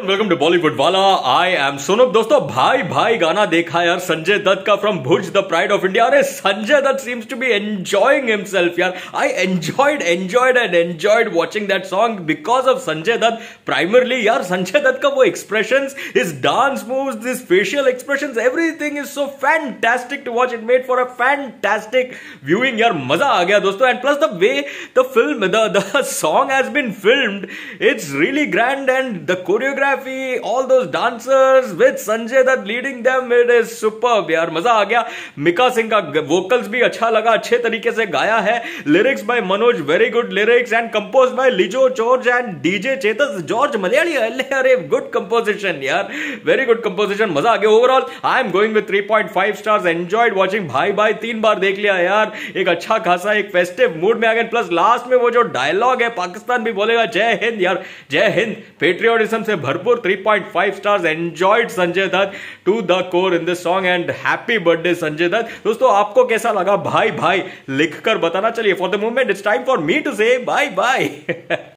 Welcome to Bollywood वाला I am Sonam दोस्तों भाई भाई गाना देखा यार संजय दत्त का from Bhuj the Pride of India अरे Sanjay Dutt seems to be enjoying himself यार I enjoyed enjoyed and enjoyed watching that song because of Sanjay Dutt primarily यार संजय दत्त का वो expression his dance moves this facial expression everything is so fantastic to watch it made for a fantastic viewing यार मजा आ गया दोस्तों and plus the way the film the the song has been filmed it's really grand and the choreograph choreography, all those dancers with Sanjay Dutt leading them, it is superb यार मज़ा आ गया मिका सिंह का वोकल्स भी अच्छा लगा अच्छे तरीके से गाया है lyrics by Manoj very good lyrics and compose by Lijo George and DJ Chetas George Malayali अरे गुड कंपोजिशन यार वेरी गुड कंपोजिशन मज़ा आ गया overall I am going with 3.5 stars enjoyed watching भाई भाई तीन बार देख लिया यार एक अच्छा खासा एक फेस्टिव मूड में आ गया प्लस लास्ट में वो जो डायलॉग है पाकिस्तान भी बोलेगा जय हिंद यार जय हिंद पेट्रियोटिज्म से भर भरपूर 3.5 stars enjoyed Sanjay Dutt to the core in this song and happy birthday Sanjay Dutt दोस्तों, आपको कैसा लगा? भाई भाई, लिखकर बताना। चलिए for the moment it's time for me to say bye bye